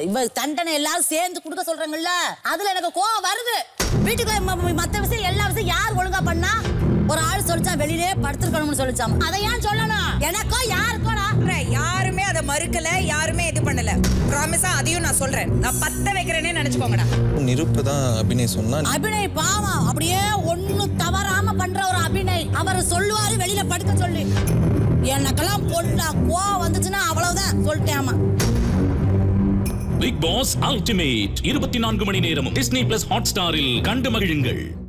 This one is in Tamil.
இவ தண்டனை எல்லாரும் சேர்ந்து கொடுக்க சொல்றாங்கல்ல? அதுல எனக்கு கோவம் வருது. வீட்டுக்கு ம- ம- மத்த விஷயம் எல்லா விஷயம் யார் ஒழுங்கா பண்ணா? ஒரு ஆள் சொல்லிச்சா வெளியிலே படுத்துருக்கணும்னு சொல்லிச்சாம்? அதை ஏன் சொல்லணும்? எனக்கோ யாருக்கோடா. யாருமே அதை மறுக்கல யாருமே இது பண்ணல. ப்ராமிஸா அதையும் நான் சொல்றேன். நான் பத்த வைக்கிறேனே நினைச்சுக்கோங்கடா. நிருப்பு தான் அபிநய் சொன்னா அபிநய் பாவம். அப்படியே ஒண்ணு தவறாம பண்ற ஒரு அபிநய். அவர் சொல்லுவாரு வெளியில படுக்க சொல்லி. எனக்கெல்லாம் பொண்ணா கோவம் வந்துச்சுன்னா அவ்வளவுதான் சொல்லிட்டேன் பிக் பாஸ் அல்டிமேட். இருபத்தி நான்கு மணி நேரமும் டிஸ்னி பிளஸ் ஹாட் ஸ்டாரில் கண்டு மகிழுங்கள்.